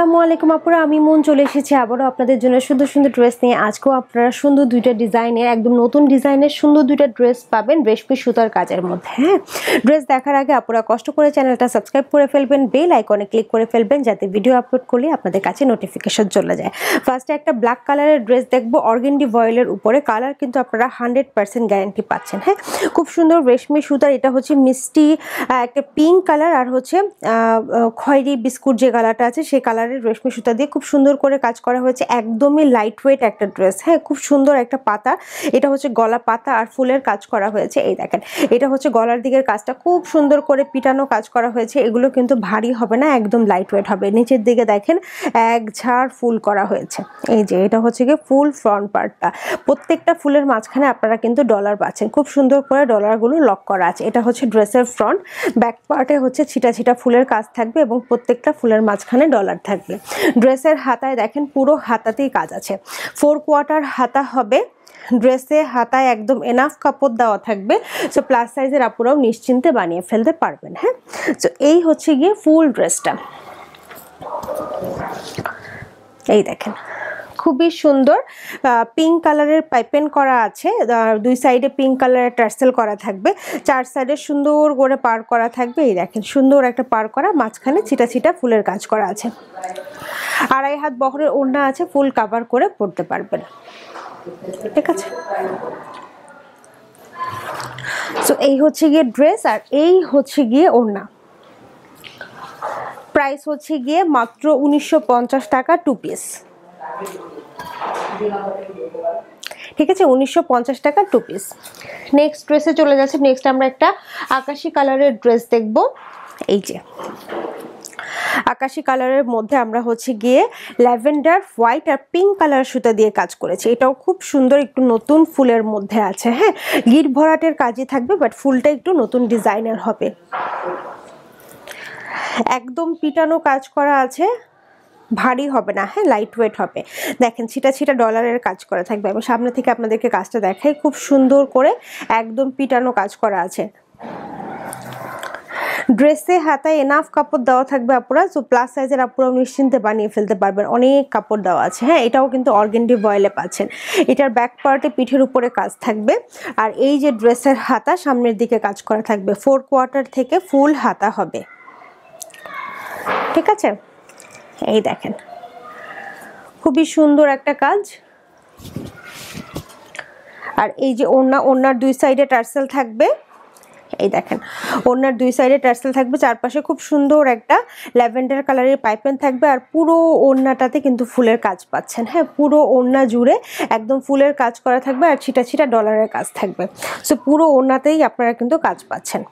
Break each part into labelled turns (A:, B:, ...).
A: আসসালামু আলাইকুম আপুরা, আমি মন চলে এসেছি আবারও আপনাদের জন্য সুন্দর সুন্দর ড্রেস নিয়ে। আজকেও আপনারা সুন্দর দুইটা ডিজাইনের, একদম নতুন ডিজাইনের সুন্দর দুইটা ড্রেস পাবেন রেশমি সুতার কাজের মধ্যে হ্যাঁ? ড্রেস দেখার আগে আপুরা কষ্ট করে চ্যানেলটা সাবস্ক্রাইব করে ফেলবেন বেল আইকনে ক্লিক করে ফেলবেন যাতে ভিডিও আপলোড করলে আপনাদের কাছে নোটিফিকেশন চলে যায়। ফার্স্টে একটা ব্ল্যাক কালারের ড্রেস দেখব অর্গেন্ডি ভয়েলের উপরে। কালার কিন্তু আপনারা হান্ড্রেড পার্সেন্ট গ্যারান্টি পাচ্ছেন হ্যাঁ? খুব সুন্দর রেশমি সুতার, এটা হচ্ছে মিষ্টি একটা পিঙ্ক কালার আর হচ্ছে খয়েরি বিস্কুট যে কালারটা আছে, সেই কালারের রেশমি সুতা দিয়ে খুব সুন্দর করে কাজ করা হয়েছে। একদমই লাইট ওয়েট একটা ড্রেস হ্যাঁ খুব সুন্দর একটা পাতা। এটা হচ্ছে গলা পাতা আর ফুলের কাজ করা হয়েছে। এই দেখেন, এটা হচ্ছে গলার দিকের কাজটা। খুব সুন্দর করে পিটানো কাজ করা হয়েছে। এগুলো কিন্তু ভারী হবে না, একদম লাইট ওয়েট হবে। নিচের দিকে দেখেন, এক ঝাড় ফুল করা হয়েছে। এই যে, এটা হচ্ছে গিয়ে ফুল ফ্রন্ট পার্টটা প্রত্যেকটা ফুলের মাঝখানে আপনারা কিন্তু ডলার পাচ্ছেন। খুব সুন্দর করে ডলারগুলো লক করা আছে। এটা হচ্ছে ড্রেসের ফ্রন্ট ব্যাক পার্টে হচ্ছে ছিটা ছিটা ফুলের কাজ থাকবে এবং প্রত্যেকটা ফুলের মাঝখানে ডলার থাকবে। ড্রেসের হাতায় দেখেন পুরো হাতাতেই কাজ আছে। ফোর কোয়ার্টার হাতা হবে। ড্রেসে হাতায় একদম এনাফ কাপড় দেওয়া থাকবে। সো প্লাস সাইজের আপুরাও নিশ্চিন্তে বানিয়ে ফেলতে পারবেন হ্যাঁ? সো এই হচ্ছে গিয়ে ফুল ড্রেসটা এই দেখেন। খুবই সুন্দর পিঙ্ক কালারের পাইপেন করা আছে দুই সাইডে পিঙ্ক কালারের টার্সেল করা থাকবে, চার সাইডে সুন্দর করে পার করা থাকবে, এই দেখেন সুন্দর একটা পার করা, মাঝখানে ছিটা ছিটা ফুলের কাজ করা আছে। আড়াই হাত বহরের ওড়না আছে, ফুল কাভার করে পড়তে পারবেন। ঠিক আছে? সো এই হচ্ছে গিয়ে ড্রেস আর এই হচ্ছে গিয়ে ওড়না। প্রাইস হচ্ছে গিয়ে মাত্র উনিশশো পঞ্চাশ টাকা টু পিস ঠিক আছে, উনিশশো পঞ্চাশ টাকা টু পিস নেক্সট ড্রেসে চলে যাচ্ছে নেক্সট আমরা একটা আকাশি কালারের ড্রেস দেখব। এই যে, আকাশি কালারের মধ্যে আমরা হচ্ছে গিয়ে ল্যাভেন্ডার, হোয়াইট আর পিঙ্ক কালার সুতা দিয়ে কাজ করেছি। এটাও খুব সুন্দর একটু নতুন ফুলের মধ্যে আছে হ্যাঁ? গিট ভরাটের কাজই থাকবে বাট ফুলটা একটু নতুন ডিজাইনের হবে। একদম পিটানো কাজ করা আছে। ভারী হবে না হ্যাঁ লাইট ওয়েট হবে। দেখেন, ছিটা ছিটা ডলারের কাজ করা থাকবে আমি সামনে থেকে আপনাদেরকে কাজটা দেখাই, খুব সুন্দর করে একদম পিটানো কাজ করা আছে। ড্রেসে, হাতায় এনাফ কাপড় দেওয়া থাকবে আপুরা সো প্লাস সাইজের আপুরাও নিশ্চিন্তে বানিয়ে ফেলতে পারবেন। অনেক কাপড় দেওয়া আছে হ্যাঁ এটাও কিন্তু অর্গেন্ডি বয়েলে পাচ্ছেন। এটার ব্যাক পার্টে পিঠের উপরে কাজ থাকবে। আর এই যে ড্রেসের হাতা, সামনের দিকে কাজ করা থাকবে। ফোর কোয়ার্টার থেকে ফুল হাতা হবে। ঠিক আছে? এই দেখেন। খুবই সুন্দর একটা কাজ। আর এই যে ওড়না, ওড়নার দুই সাইডে টার্সেল থাকবে। এই দেখেন, ওড়নার দুই সাইডে টার্সেল থাকবে। চারপাশে খুব সুন্দর একটা ল্যাভেন্ডার কালারের পাইপেন থাকবে আর পুরো ওড়নাটাতে কিন্তু ফুলের কাজ পাচ্ছেন। হ্যাঁ পুরো ওড়না জুড়ে একদম ফুলের কাজ করা থাকবে আর ছিটা ছিটা ডলারের কাজ থাকবে। সো পুরো ওড়নাতেই আপনারা কিন্তু কাজ পাচ্ছেন।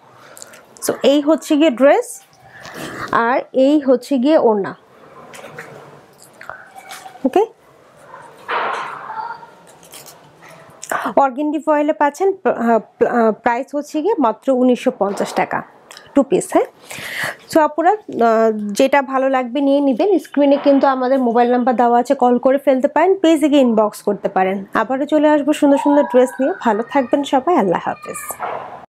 A: সো এই হচ্ছে গিয়ে ড্রেস আর এই হচ্ছে গিয়ে ওড়না। ওকে অর্গেন্ডি ফয়েলে পাচ্ছেন প্রাইস হচ্ছে গিয়ে মাত্র উনিশশো পঞ্চাশ টাকা টু পিস হ্যাঁ? সো আপুরা যেটা ভালো লাগবে নিয়ে নেবেন। স্ক্রিনে কিন্তু আমাদের মোবাইল নাম্বার দেওয়া আছে কল করে ফেলতে পারেন পেজে গিয়ে ইনবক্স করতে পারেন। আবারও চলে আসব সুন্দর সুন্দর ড্রেস নিয়ে। ভালো থাকবেন সবাই, আল্লাহ হাফেজ।